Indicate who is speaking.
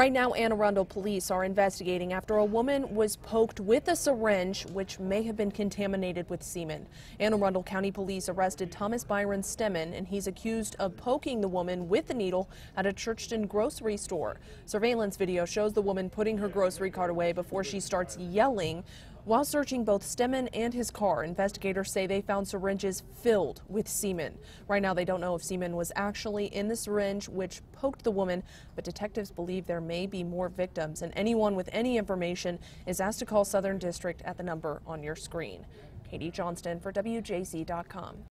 Speaker 1: Right now, Anne Arundel police are investigating after a woman was poked with a syringe which may have been contaminated with semen. Anne Arundel County Police arrested Thomas Bryon Stemen and he's accused of poking the woman with the needle at a Churchton grocery store. Surveillance video shows the woman putting her grocery cart away before she starts yelling. While searching both Stemen and his car, investigators say they found syringes filled with semen. Right now, they don't know if semen was actually in the syringe which poked the woman, but detectives believe there may be more victims, and anyone with any information is asked to call Southern District at the number on your screen. Katie Johnston for WJZ.com.